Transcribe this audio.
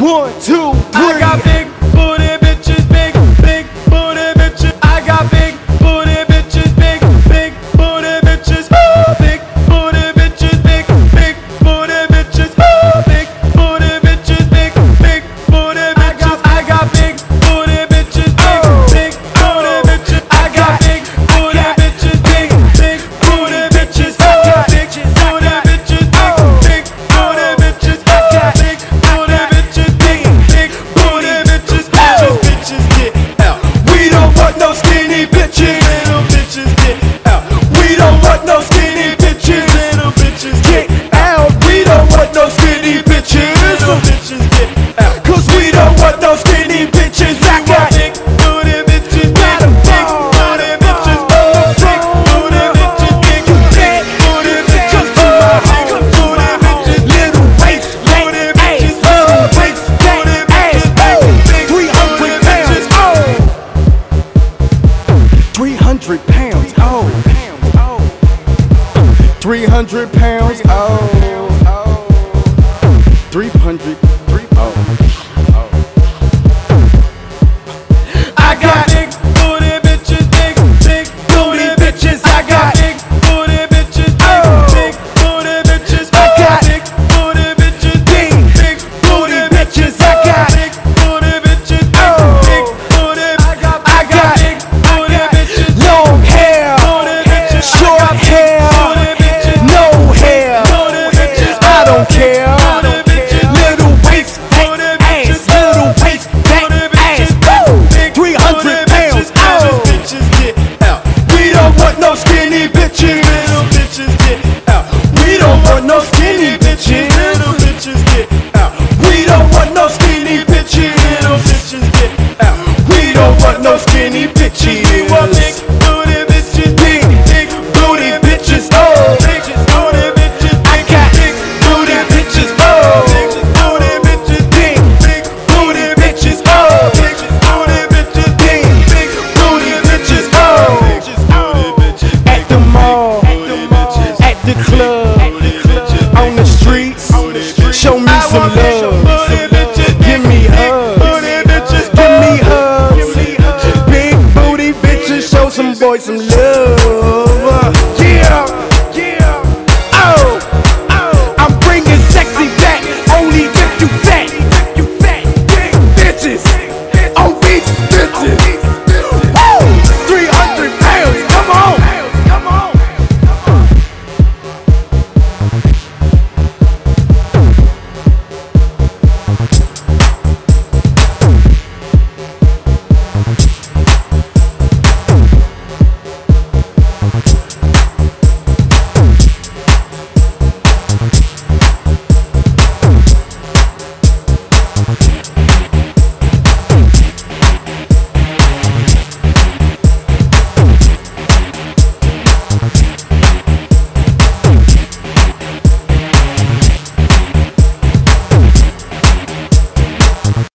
One, two, three. I got big booty. 300 pounds. Oh, 300 some love. Give me hugs. Give me hugs. Big booty bitches, show some boys some love.